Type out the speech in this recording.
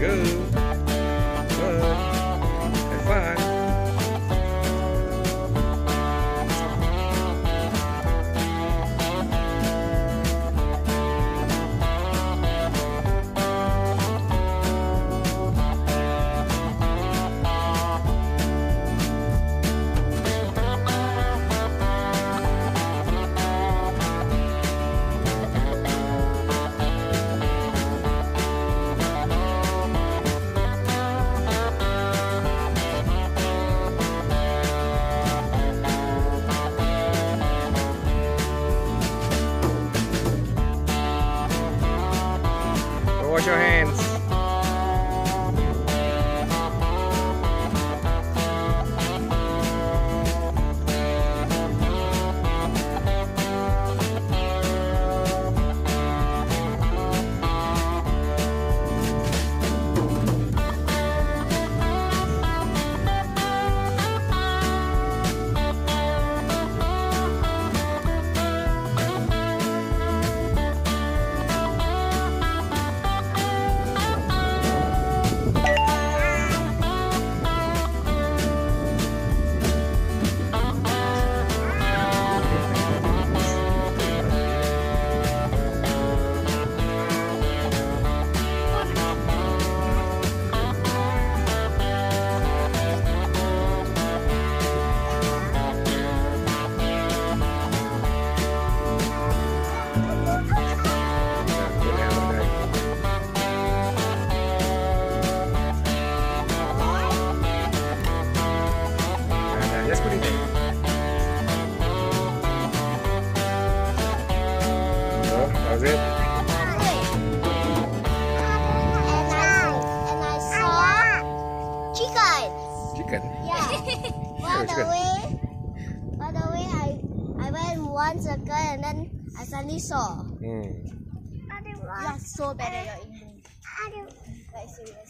go. Wash your hands. How's it? And I, and I saw chickens. Chicken. Yeah. by the way, by the way, I I went one circle and then I suddenly saw. Hmm. You are so bad at your English. Like serious.